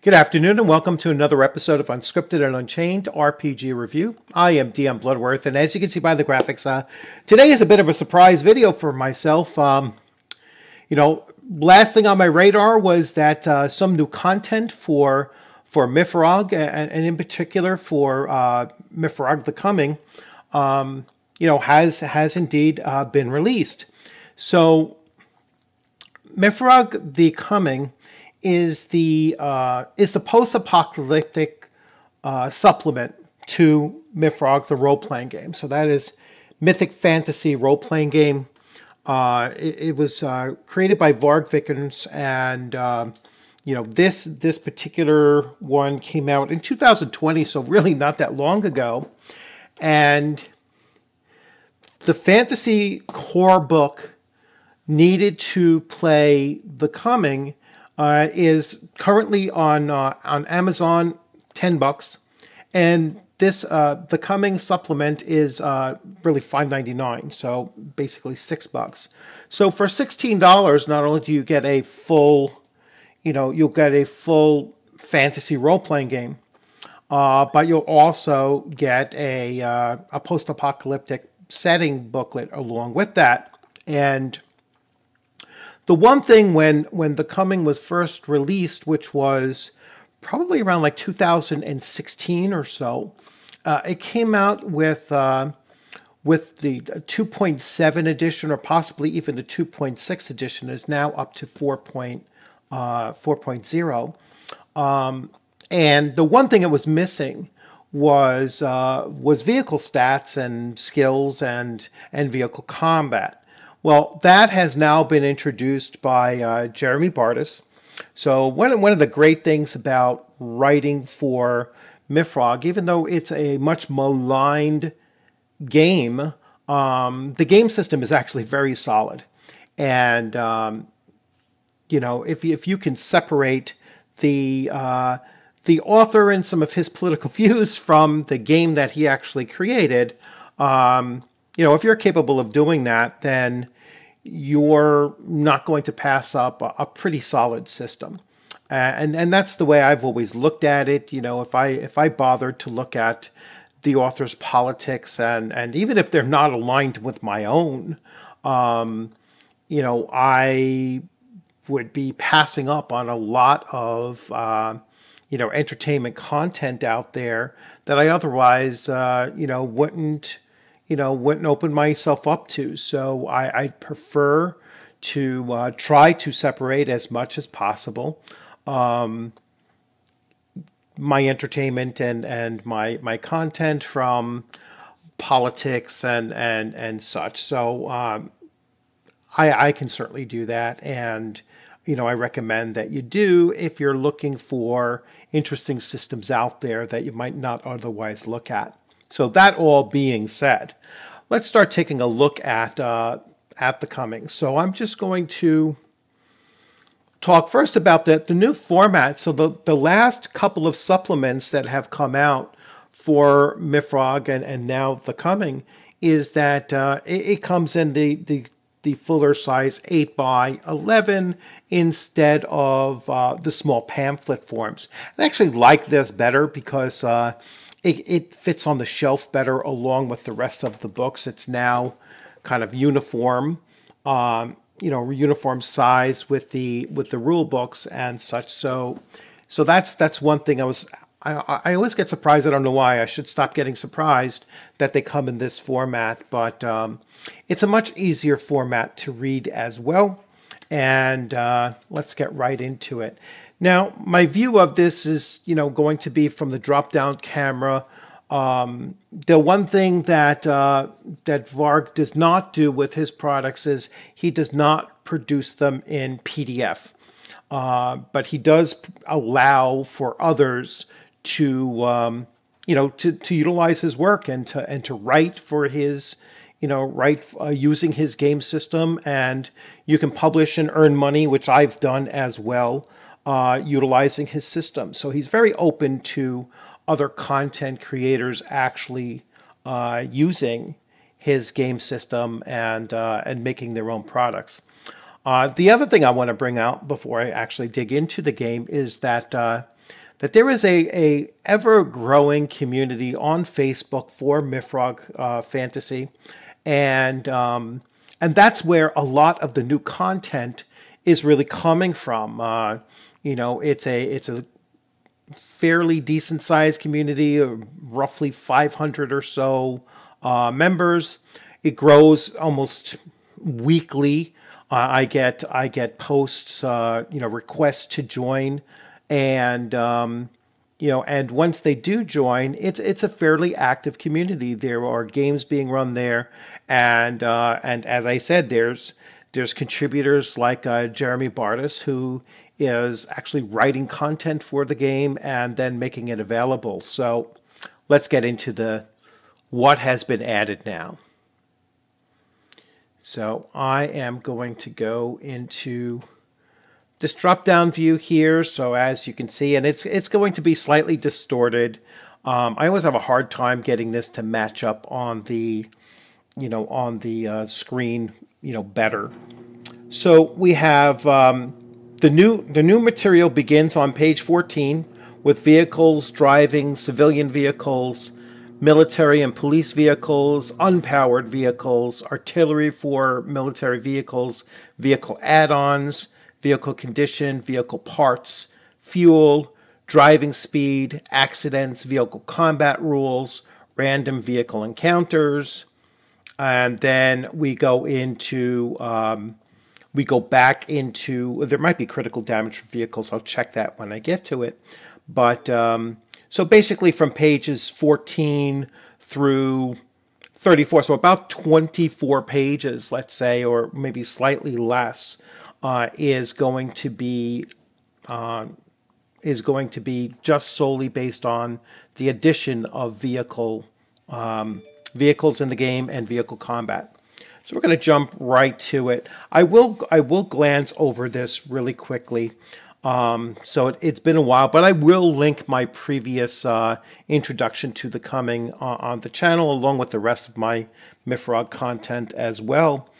Good afternoon and welcome to another episode of Unscripted and Unchained RPG Review. I am DM Bluddworth, and as you can see by the graphics, uh, today is a bit of a surprise video for myself. Um, you know, last thing on my radar was that uh, some new content for for MYFAROG, and, and in particular for uh, MYFAROG the Coming, um, you know, has has indeed uh, been released. So, MYFAROG the Coming is the uh, is the post-apocalyptic uh, supplement to MYFAROG, the role-playing game. So that is mythic fantasy role-playing game. Uh, it, it, was uh, created by Varg Vikernes, and um, you know this this particular one came out in 2020, so really not that long ago. And the fantasy core book needed to play The Coming uh, is currently on uh, on Amazon, ten bucks, and this uh, the coming supplement is uh, really five ninety nine, so basically six bucks. So for sixteen dollars, not only do you get a full, you know, you'll get a full fantasy role playing game, uh, but you'll also get a uh, a post apocalyptic setting booklet along with that, and the one thing when when The Coming was first released, which was probably around like 2016 or so, uh, it came out with uh, with the 2.7 edition, or possibly even the 2.6 edition, is now up to 4. Uh, 4.0. Um, and the one thing it was missing was uh, was vehicle stats and skills and and vehicle combat. Well, that has now been introduced by uh, Jeremy Bartus. So one, one of the great things about writing for MYFAROG, even though it's a much maligned game, um, the game system is actually very solid. And, um, you know, if, if you can separate the, uh, the author and some of his political views from the game that he actually created, um, you know, if you're capable of doing that, then you're not going to pass up a, a pretty solid system. Uh, and and that's the way I've always looked at it. You know, if I if I bothered to look at the author's politics and and even if they're not aligned with my own, um, you know, I would be passing up on a lot of uh, you know entertainment content out there that I otherwise uh, you know wouldn't you know, wouldn't open myself up to. So I, I prefer to uh, try to separate as much as possible um, my entertainment and, and my, my content from politics and, and, and such. So um, I, I can certainly do that. And, you know, I recommend that you do if you're looking for interesting systems out there that you might not otherwise look at. So that all being said, let's start taking a look at uh, at the coming. So I'm just going to talk first about the, the new format. So the, the last couple of supplements that have come out for MYFAROG and, and now the coming is that uh, it, it, comes in the, the, the fuller size 8 by 11 instead of uh, the small pamphlet forms. I actually like this better because uh, it, it fits on the shelf better along with the rest of the books. It's now kind of uniform, um, you know, uniform size with the with the rule books and such. So, so that's that's one thing I was. I, I always get surprised. I don't know why. I should stop getting surprised that they come in this format, but um, it's a much easier format to read as well. And uh, let's get right into it. Now, my view of this is, you know, going to be from the drop-down camera. Um, the one thing that uh, that Varg does not do with his products is he does not produce them in PDF, uh, but he does allow for others to, um, you know, to, to utilize his work and to and to write for his you know, write uh, using his game system, and you can publish and earn money, which I've done as well uh, utilizing his system. So he's very open to other content creators actually uh, using his game system and uh, and making their own products. Uh, the other thing I want to bring out before I actually dig into the game is that uh, that there is a, a ever growing community on Facebook for MYFAROG uh, Fantasy, and um, and that's where a lot of the new content is really coming from. Uh, you know, it's a it's a fairly decent sized community, roughly 500 or so uh, members. It grows almost weekly. Uh, I get I get posts, uh, you know, requests to join, and um, you know, and once they do join, it's it's a fairly active community. There are games being run there, and uh, and as I said, there's there's contributors like uh, Jeremy Bartus who is actually writing content for the game and then making it available. So let's get into the what has been added now. So I am going to go into this drop down view here. So as you can see, and it's it's going to be slightly distorted. Um, I always have a hard time getting this to match up on the, you know, on the uh, screen, you know, better. So we have um, the new the new material begins on page 14 with vehicles driving civilian vehicles military and police vehicles, unpowered vehicles, artillery for military vehicles, vehicle add ons, vehicle condition, vehicle parts, fuel, driving speed, accidents, vehicle combat rules, random vehicle encounters. And then we go into, um, we go back into, there might be critical damage for vehicles. I'll check that when I get to it. But um, so basically from pages 14 through 34, so about 24 pages, let's say, or maybe slightly less, uh, is going to be uh, is going to be just solely based on the addition of vehicle um, vehicles in the game and vehicle combat. So we're going to jump right to it. I will I will glance over this really quickly. Um, so it, has been a while, but I will link my previous uh, introduction to the coming uh, on the channel along with the rest of my MYFAROG content as well.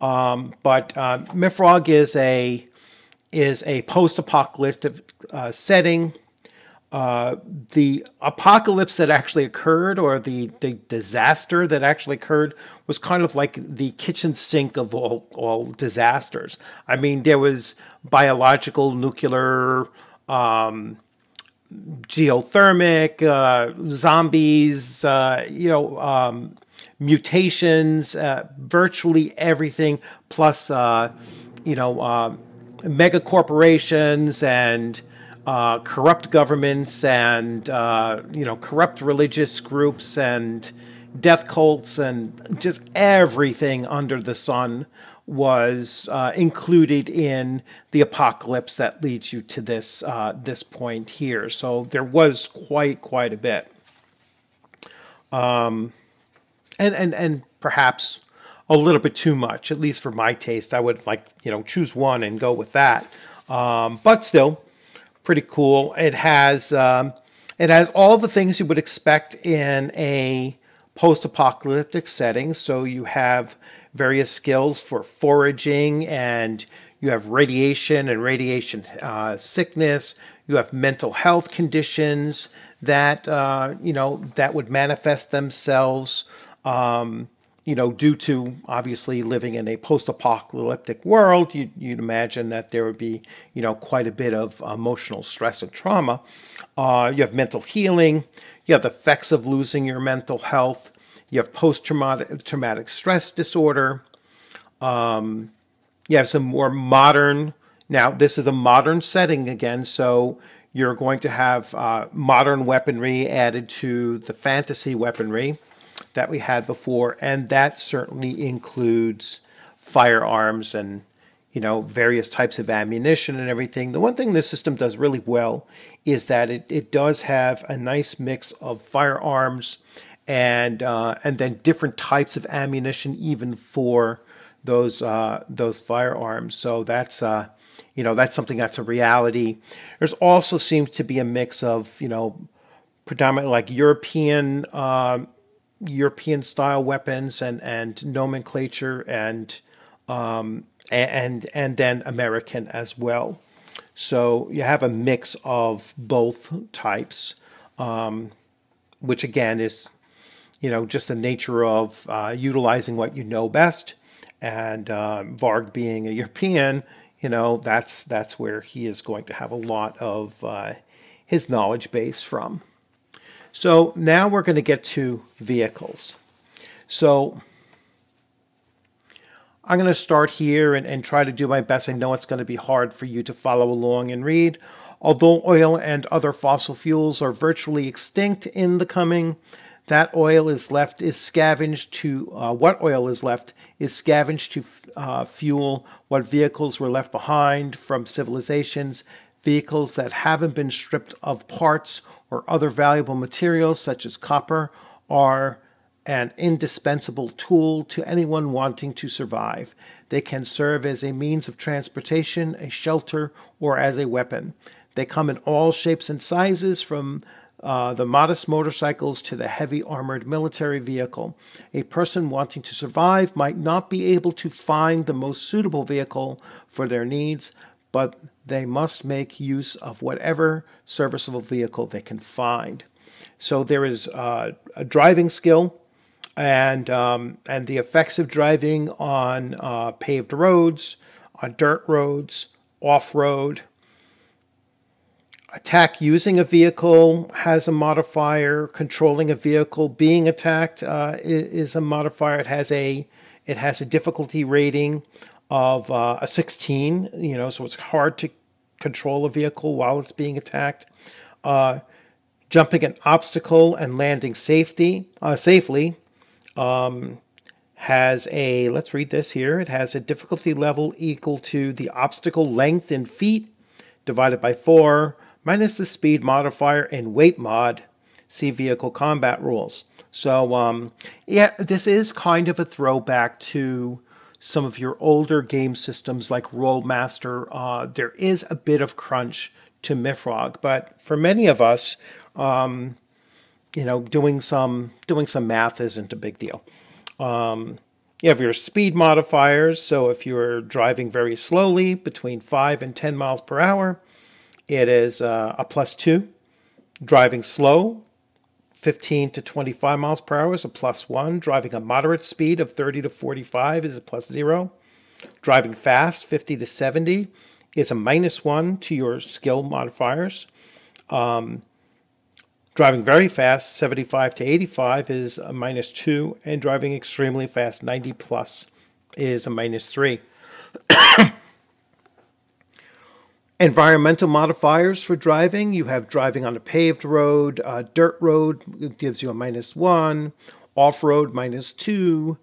Um, but uh, MYFAROG is a is a post-apocalyptic uh, setting. Uh, the apocalypse that actually occurred, or the, the disaster that actually occurred, was kind of like the kitchen sink of all, all disasters. I mean, there was biological, nuclear, um, geothermic, uh, zombies, uh, you know, um, mutations, uh, virtually everything, plus, uh, you know, uh, mega corporations and uh, corrupt governments and, you know, corrupt religious groups and death cults and just everything under the sun was uh, included in the apocalypse that leads you to this uh, this point here. So there was quite quite a bit, um, and and and perhaps a little bit too much, at least for my taste. I would like you know choose one and go with that, um, but still pretty cool. It has um, it has all the things you would expect in a post-apocalyptic setting. So you have various skills for foraging and you have radiation and radiation uh, sickness. You have mental health conditions that uh, you know that would manifest themselves. Um, you know, due to obviously living in a post-apocalyptic world, you, would imagine that there would be, you know, quite a bit of emotional stress and trauma. Uh, you have mental healing. You have the effects of losing your mental health. You have post-traumatic stress disorder. Um, you have some more modern. Now, this is a modern setting again, so you're going to have uh, modern weaponry added to the fantasy weaponry that we had before, and that certainly includes firearms and you know various types of ammunition and everything. The one thing this system does really well is that it, it does have a nice mix of firearms and uh, and then different types of ammunition even for those uh, those firearms. So that's uh, you know that's something that's a reality. There's also seems to be a mix of you know predominantly like European uh, European style weapons and and nomenclature and um, and and then American as well. So you have a mix of both types, um, which again is, you know, just the nature of uh, utilizing what you know best. And uh, Varg being a European, you know, that's that's where he is going to have a lot of uh, his knowledge base from. So now we're going to get to vehicles. So I'm going to start here and, and try to do my best. I know it's going to be hard for you to follow along and read. Although oil and other fossil fuels are virtually extinct in the coming, that oil is left is scavenged to uh, what oil is left is scavenged to uh, fuel what vehicles were left behind from civilizations, vehicles that haven't been stripped of parts or other valuable materials such as copper are an indispensable tool to anyone wanting to survive. They can serve as a means of transportation, a shelter, or as a weapon. They come in all shapes and sizes from uh, the modest motorcycles to the heavy armored military vehicle. A person wanting to survive might not be able to find the most suitable vehicle for their needs, but they must make use of whatever serviceable vehicle they can find. So there is uh, a driving skill and um, and the effects of driving on uh, paved roads, on dirt roads, off road. Attack using a vehicle has a modifier. Controlling a vehicle being attacked uh, is a modifier. It has a it has a difficulty rating of uh, a 16, you know, so it's hard to control a vehicle while it's being attacked. Uh, jumping an obstacle and landing safety uh, safely um, has a, let's read this here, it has a difficulty level equal to the obstacle length in feet divided by 4 minus the speed modifier and weight mod. See vehicle combat rules. So, um, yeah, this is kind of a throwback to some of your older game systems like Rolemaster, uh, there is a bit of crunch to MYFAROG, but for many of us, um, you know, doing some doing some math isn't a big deal. Um, you have your speed modifiers, so if you're driving very slowly, between five and ten miles per hour, it is uh, a plus two. Driving slow, 15 to 25 miles per hour is a plus one. Driving a moderate speed of 30 to 45 is a plus zero. Driving fast, 50 to 70, is a minus one to your skill modifiers. Um, driving very fast, 75 to 85, is a minus two. And driving extremely fast, 90 plus, is a minus three. Environmental modifiers for driving you have driving on a paved road, uh, dirt road gives you a minus one, off road minus two,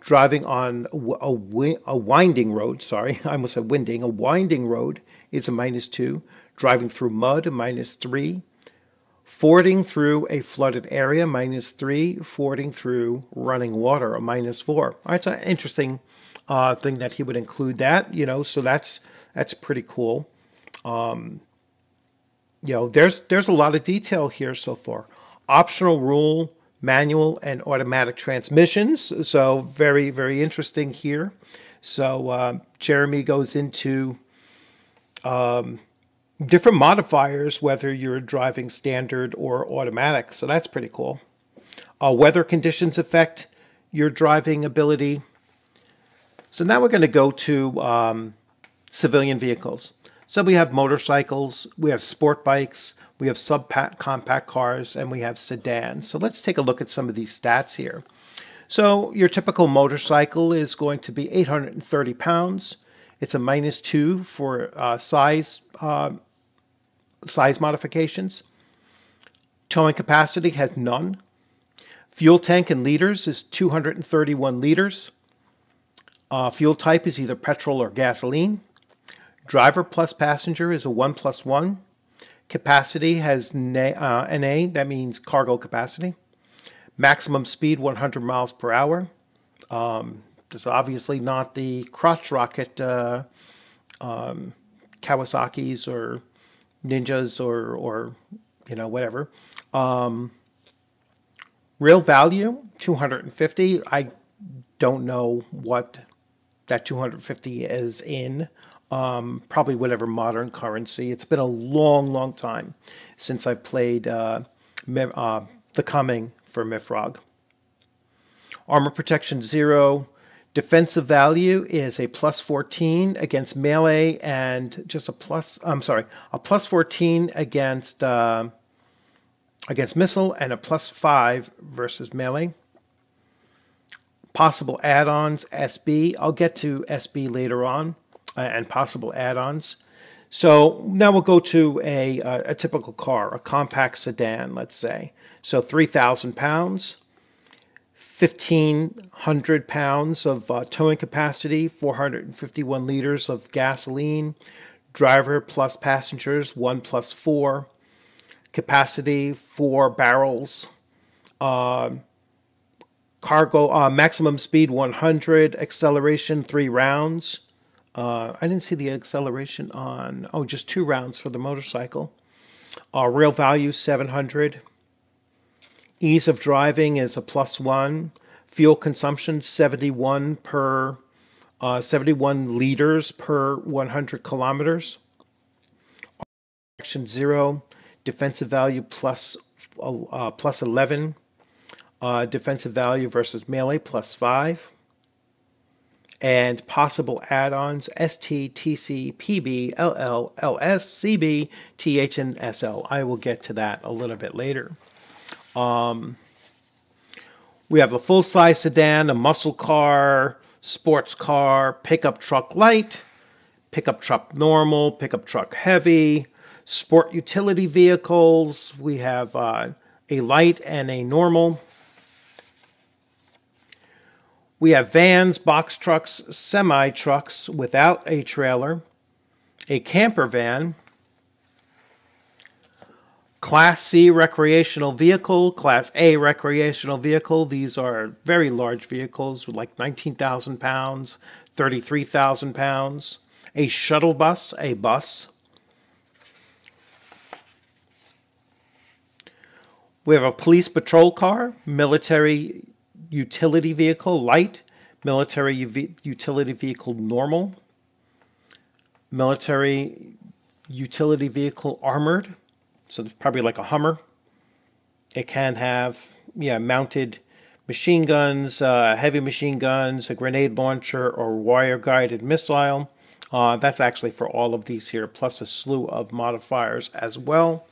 driving on a, a, a winding road, sorry, I almost said winding, a winding road is a minus two, driving through mud, a minus three, fording through a flooded area, minus three, fording through running water, a minus four. All right, so interesting uh, thing that he would include that, you know, so that's that's pretty cool. Um, you know, there's there's a lot of detail here so far. Optional rule, manual and automatic transmissions. So very very interesting here. So uh, Jeremy goes into um, different modifiers whether you're driving standard or automatic. So that's pretty cool. Uh, weather conditions affect your driving ability. So now we're going to go to um, civilian vehicles. So we have motorcycles, we have sport bikes, we have subcompact cars, and we have sedans. So let's take a look at some of these stats here. So your typical motorcycle is going to be 830 pounds. It's a minus two for uh, size uh, size modifications. Towing capacity has none. Fuel tank in liters is 231 liters. Uh, fuel type is either petrol or gasoline. Driver plus passenger is a 1 plus 1. Capacity has NA, uh, NA, that means cargo capacity. Maximum speed 100 miles per hour. Um, is obviously not the crotch rocket uh, um, Kawasaki's or Ninjas or, or you know, whatever. Um, real value 250. I don't know what that 250 is in. um, probably whatever modern currency. It's been a long, long time since I've played uh, uh, The Coming for MYFAROG. Armor protection zero. Defensive value is a plus 14 against melee and just a plus, I'm sorry, a plus 14 against, uh, against missile and a plus 5 versus melee. Possible add-ons, SB. I'll get to SB later on uh, and possible add-ons. So now we'll go to a, a, a typical car, a compact sedan, let's say. So 3,000 pounds. 1,500 pounds of uh, towing capacity, 451 liters of gasoline, driver plus passengers, 1 plus 4, capacity 4 barrels, uh, cargo, uh, maximum speed 100, acceleration 3 rounds. Uh, I didn't see the acceleration on, oh, just 2 rounds for the motorcycle. Uh, real value 700. Ease of driving is a plus one. Fuel consumption 71 per uh, 71 liters per 100 kilometers. Action zero. Defensive value plus, uh, plus 11. Uh, defensive value versus melee plus 5 and possible add-ons ST, TC, PB, LL, LS, CB, TH, and SL. I will get to that a little bit later. Um, we have a full-size sedan, a muscle car, sports car, pickup truck light, pickup truck normal, pickup truck heavy, sport utility vehicles. We have uh, a light and a normal. We have vans, box trucks, semi trucks without a trailer, a camper van, Class C recreational vehicle, Class A recreational vehicle. These are very large vehicles with like 19,000 pounds, 33,000 pounds. A shuttle bus, a bus. We have a police patrol car, military utility vehicle, light, military utility vehicle, normal, military utility vehicle, armored so it's probably like a Hummer. It can have, yeah, mounted machine guns, uh, heavy machine guns, a grenade launcher, or wire guided missile. Uh, that's actually for all of these here, plus a slew of modifiers as well.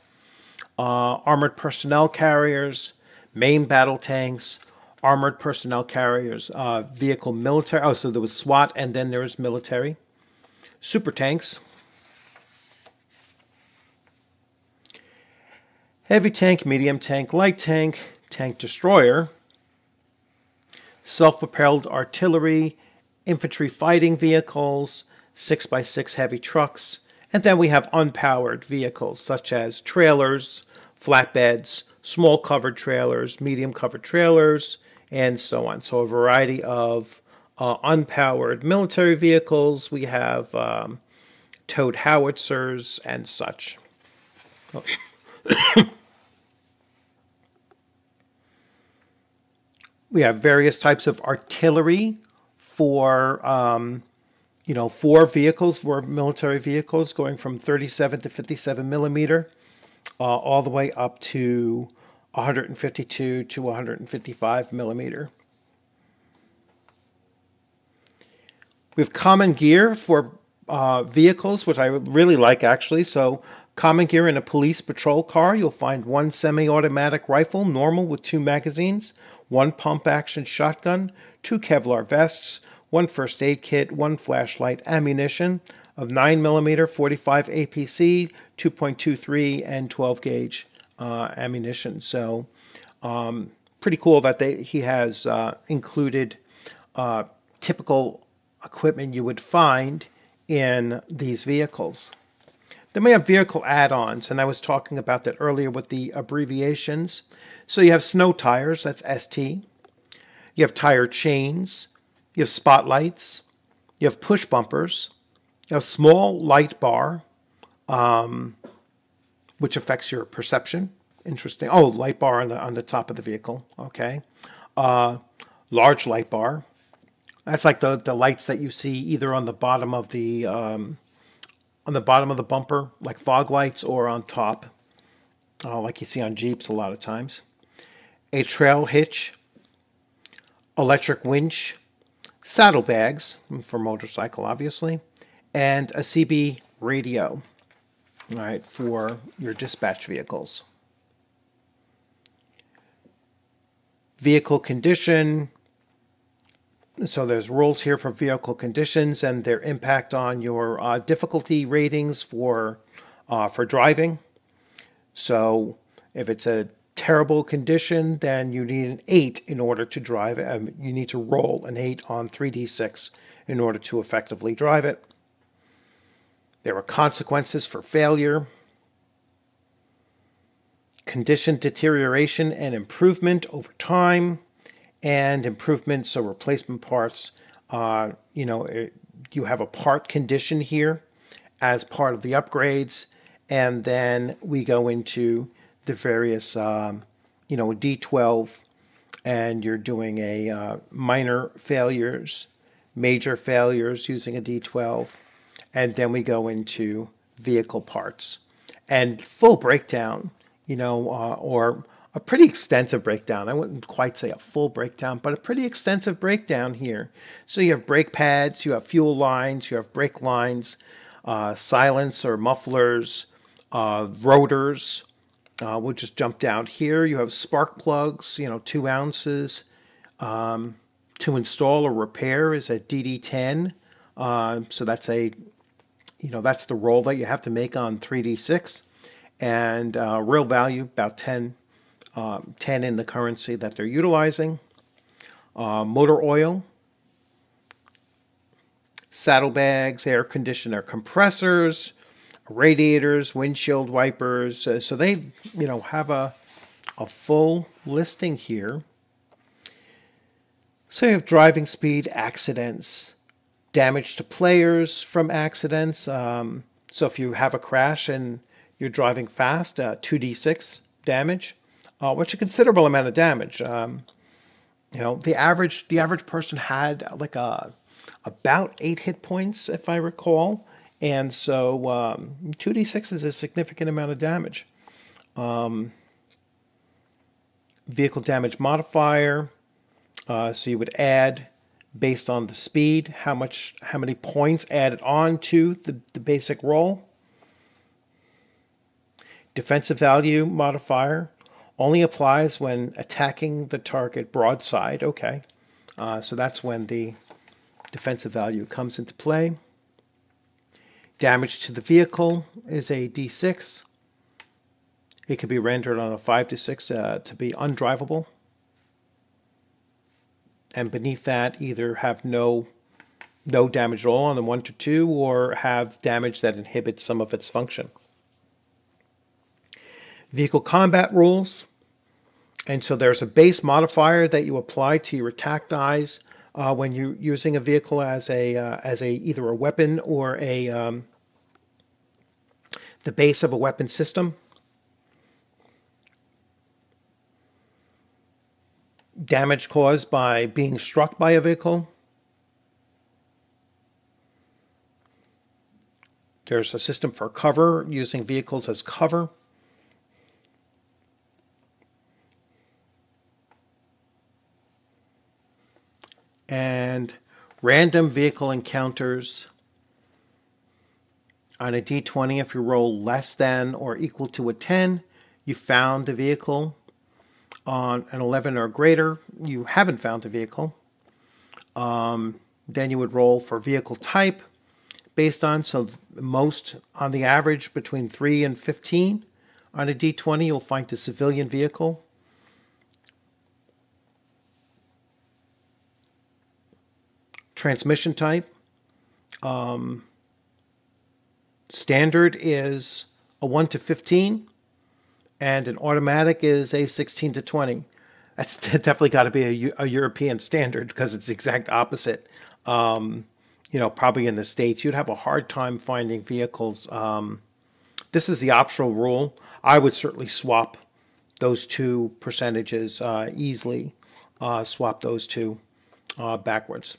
Uh, armored personnel carriers, main battle tanks, armored personnel carriers, uh, vehicle military. Oh, so there was SWAT and then there was military. Super tanks, heavy tank, medium tank, light tank, tank destroyer, self-propelled artillery, infantry fighting vehicles, 6x6 heavy trucks, and then we have unpowered vehicles such as trailers, flatbeds, small covered trailers, medium covered trailers, and so on. So a variety of uh, unpowered military vehicles. We have um, towed howitzers and such. Oh. We have various types of artillery for um, you know four vehicles, for military vehicles, going from 37 to 57 millimeter, uh, all the way up to 152 to 155 millimeter. We have common gear for uh, vehicles, which I really like actually. So common gear in a police patrol car, you'll find one semi-automatic rifle, normal with two magazines, one pump action shotgun, two Kevlar vests, one first aid kit, one flashlight, ammunition of 9mm 45 APC, 2.23 and 12 gauge uh, ammunition. So um, pretty cool that they, he has uh, included uh, typical equipment you would find in these vehicles. Then we have vehicle add-ons, and I was talking about that earlier with the abbreviations. So you have snow tires, that's ST. You have tire chains. You have spotlights. You have push bumpers. You have small light bar, um, which affects your perception. Interesting. Oh, light bar on the, on the top of the vehicle. Okay. Uh, large light bar. That's like the, the lights that you see either on the bottom of the um, on the bottom of the bumper, like fog lights, or on top, uh, like you see on Jeeps a lot of times. A trail hitch, electric winch, saddlebags for motorcycle, obviously, and a CB radio, all right, for your dispatch vehicles. Vehicle condition. So there's rules here for vehicle conditions and their impact on your uh, difficulty ratings for uh, for driving. So if it's a terrible condition, then you need an 8 in order to drive. Um, you need to roll an 8 on 3d6 in order to effectively drive it. There are consequences for failure, condition deterioration and improvement over time, and improvements, so replacement parts. Uh, you know, it, you have a part condition here as part of the upgrades, and then we go into the various, um, you know, D12, and you're doing a uh, minor failures, major failures using a D12, and then we go into vehicle parts and full breakdown, you know, uh, or a pretty extensive breakdown. I wouldn't quite say a full breakdown, but a pretty extensive breakdown here. So you have brake pads, you have fuel lines, you have brake lines, uh, silence or mufflers, uh, rotors, uh, we'll just jump down here. You have spark plugs, you know, two ounces. Um, to install or repair is a DD10. Uh, so that's a, you know, that's the roll that you have to make on 3D6. And uh, real value, about 10, um, 10 in the currency that they're utilizing. Uh, motor oil, saddlebags, air conditioner compressors, radiators, windshield wipers. Uh, so they, you know, have a, a full listing here. So you have driving speed, accidents, damage to players from accidents. Um, so if you have a crash and you're driving fast, uh, 2d6 damage, uh, which is a considerable amount of damage. Um, you know, the average the average person had like a about eight hit points, if I recall. And so um, 2d6 is a significant amount of damage. Um, vehicle damage modifier. Uh, so you would add based on the speed, how much, how many points added on to the, the basic roll. Defensive value modifier only applies when attacking the target broadside. Okay, uh, so that's when the defensive value comes into play. Damage to the vehicle is a D6. It can be rendered on a 5 to 6 uh, to be undrivable. And beneath that, either have no no damage at all on the 1 to 2 or have damage that inhibits some of its function. Vehicle combat rules. And so there's a base modifier that you apply to your attack dice uh, when you're using a vehicle as a uh, as a either a weapon or a um, the base of a weapon system. Damage caused by being struck by a vehicle. There's a system for cover, using vehicles as cover. And random vehicle encounters on a d20, if you roll less than or equal to a 10, you found the vehicle. On an 11 or greater, you haven't found the vehicle. Um, then you would roll for vehicle type based on, so most on the average between 3 and 15. On a d20, you'll find the civilian vehicle. Transmission type. Um, Standard is a 1 to 15, and an automatic is a 16 to 20. That's definitely got to be a, a, European standard because it's the exact opposite. Um, you know, probably in the States, you'd have a hard time finding vehicles. Um, this is the optional rule. I would certainly swap those two percentages uh, easily, uh, swap those two uh, backwards.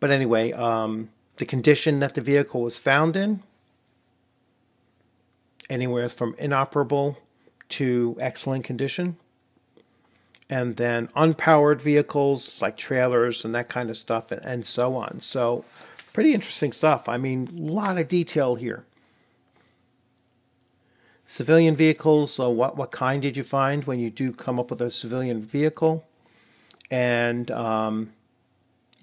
But anyway, um, the condition that the vehicle was found in, anywhere from inoperable to excellent condition. And then unpowered vehicles like trailers and that kind of stuff, and, and so on. So, pretty interesting stuff. I mean, a lot of detail here. Civilian vehicles, so what, what kind did you find when you do come up with a civilian vehicle? And um,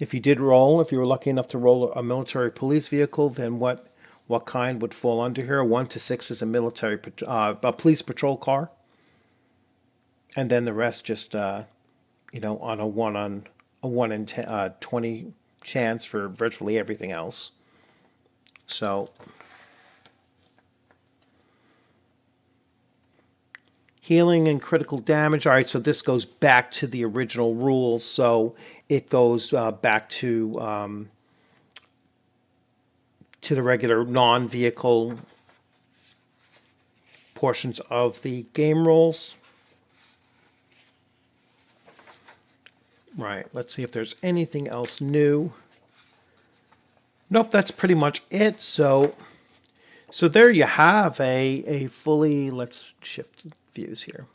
if you did roll, if you were lucky enough to roll a military police vehicle, then what what kind would fall under here? A one to six is a military, uh, a police patrol car, and then the rest just, uh, you know, on a one on a one in ten, uh, twenty chance for virtually everything else. So healing and critical damage. All right, so this goes back to the original rules. So it goes uh, back to um, to the regular non-vehicle portions of the game rules. Right, let's see if there's anything else new. Nope, that's pretty much it. So, so there you have a, a fully, let's shift views here.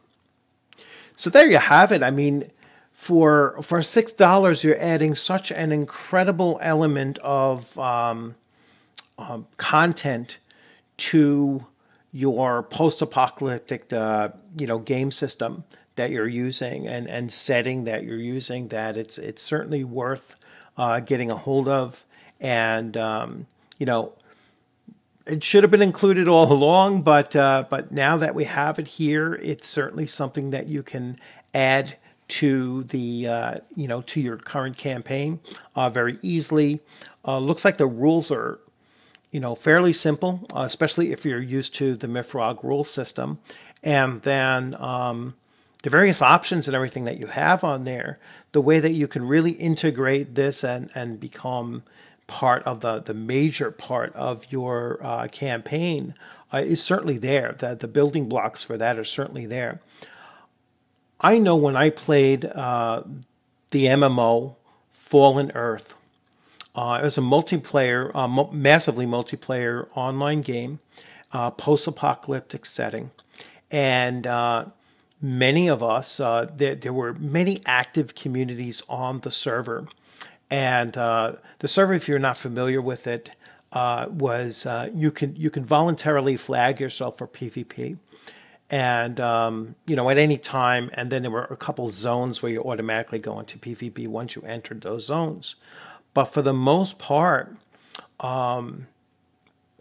So there you have it. I mean, for for six dollars, you're adding such an incredible element of um, um, content to your post-apocalyptic, uh, you know, game system that you're using and and setting that you're using. That it's it's certainly worth uh, getting a hold of, and um, you know it should have been included all along, but uh, but now that we have it here, it's certainly something that you can add to the uh, you know to your current campaign uh, very easily. Uh, looks like the rules are you know fairly simple, uh, especially if you're used to the MYFAROG rule system, and then um, the various options and everything that you have on there. The way that you can really integrate this and and become part of the, the major part of your uh, campaign uh, is certainly there. The, the building blocks for that are certainly there. I know when I played uh, the MMO Fallen Earth, uh, it was a multiplayer, uh, massively multiplayer online game, uh, post apocalyptic setting. And many of us, there, there were many active communities on the server. And uh, the server, if you're not familiar with it, uh, was uh, you can you can voluntarily flag yourself for PvP, and um, you know at any time. And then there were a couple zones where you automatically go into PvP once you entered those zones. But for the most part, um,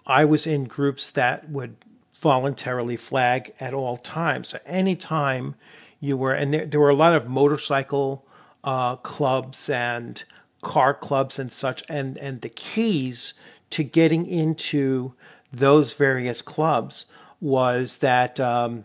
I was in groups that would voluntarily flag at all times. So anytime you were, and there, there were a lot of motorcycle uh, clubs and car clubs and such, and, and the keys to getting into those various clubs was that um,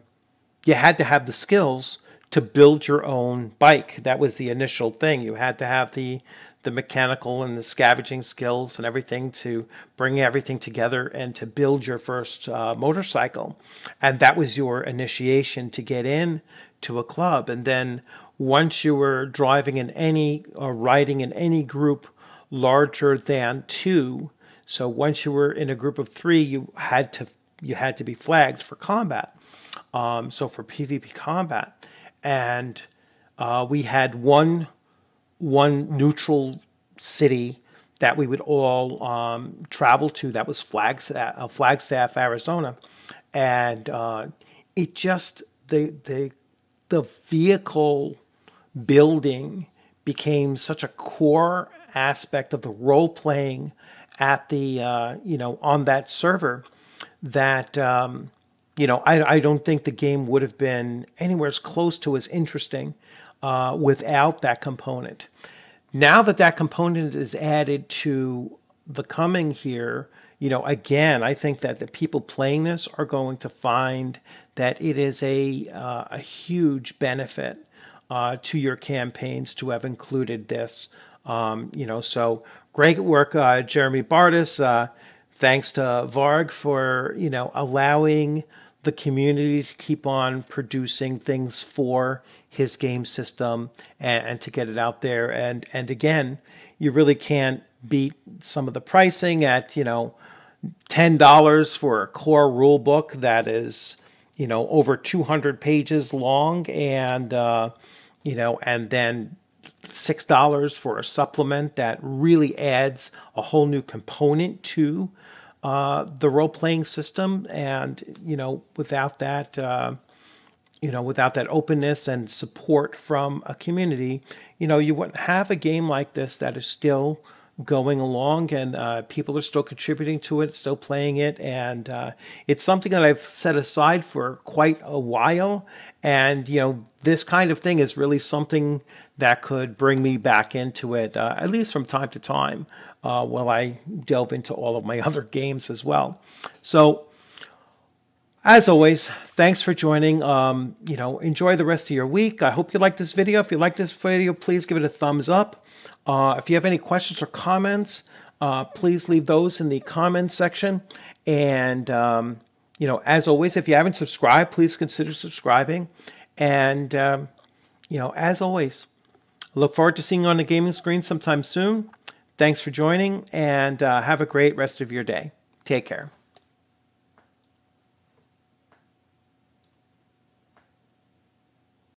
you had to have the skills to build your own bike. That was the initial thing. You had to have the the mechanical and the scavenging skills and everything to bring everything together and to build your first uh, motorcycle. And that was your initiation to get in to a club. And then once you were driving in any or riding in any group larger than two, so once you were in a group of three, you had to you had to be flagged for combat. Um, so for PvP combat, and uh, we had one one neutral city that we would all um, travel to. That was Flagstaff, uh, Flagstaff Arizona, and uh, it just the the the vehicle building became such a core aspect of the role playing at the uh, you know on that server that um, you know I, I don't think the game would have been anywhere as close to as interesting uh, without that component. Now that that component is added to the coming here, you know, again, I think that the people playing this are going to find that it is a uh, a huge benefit uh, to your campaigns to have included this. Um, you know, so great work, uh, Jeremy Bartus. Uh, thanks to Varg for you know allowing the community to keep on producing things for his game system and, and to get it out there. And and again, you really can't beat some of the pricing at you know $10 for a core rule book that is, you know, over 200 pages long and, uh, you know, and then $6 for a supplement that really adds a whole new component to uh, the role playing system. And, you know, without that, uh, you know, without that openness and support from a community, you know, you wouldn't have a game like this that is still going along and uh, people are still contributing to it, still playing it. And uh, it's something that I've set aside for quite a while. And, you know, this kind of thing is really something that could bring me back into it, uh, at least from time to time, uh, while I delve into all of my other games as well. So, as always, thanks for joining. Um, you know, enjoy the rest of your week. I hope you like this video. If you like this video, please give it a thumbs up. Uh, if you have any questions or comments, uh, please leave those in the comments section. And, um, you know, as always, if you haven't subscribed, please consider subscribing. And, um, you know, as always, look forward to seeing you on the gaming screen sometime soon. Thanks for joining and uh, have a great rest of your day. Take care.